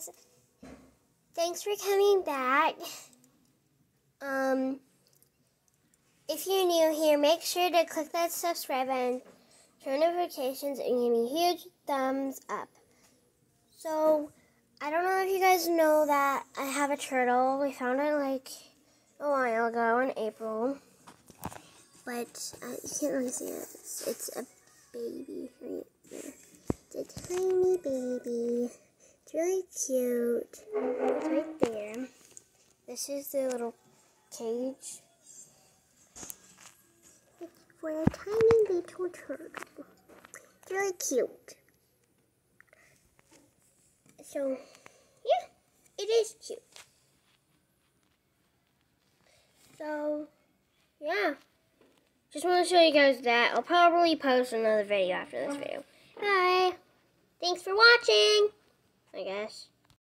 guys. Thanks for coming back. Um, if you're new here, make sure to click that subscribe button, turn notifications, and give me a huge thumbs up. So, I don't know if you guys know that I have a turtle. We found it like a while ago in April. But uh, you can't really see it. It's, it's a baby right there. It's a tiny baby. It's really cute. It's right there. This is the little cage. It's for a tiny little turtle. It's really cute. So, yeah, it is cute. So, yeah. Just want to show you guys that. I'll probably post another video after this video. Bye. Thanks for watching, I guess.